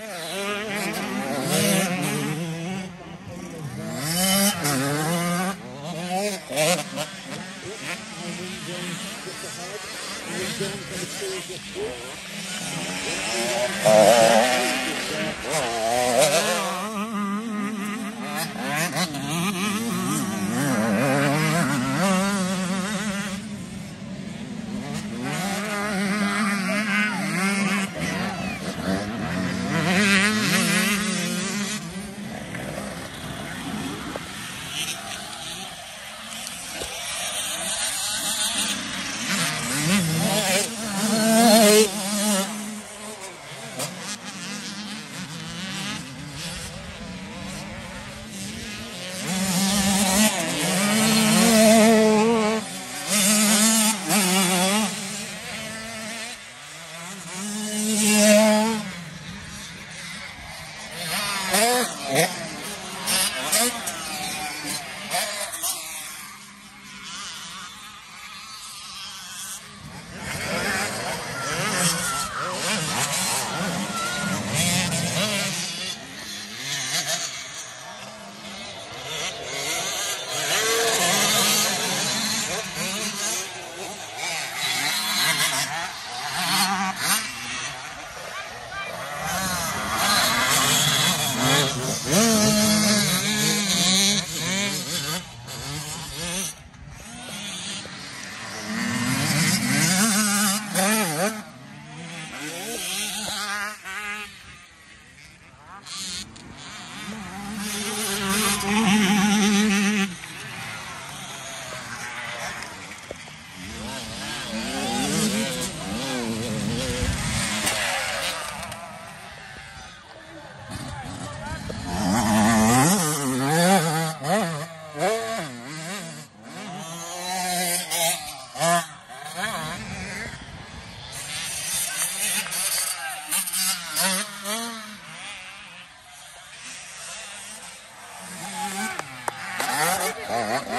Uh... Uh-huh.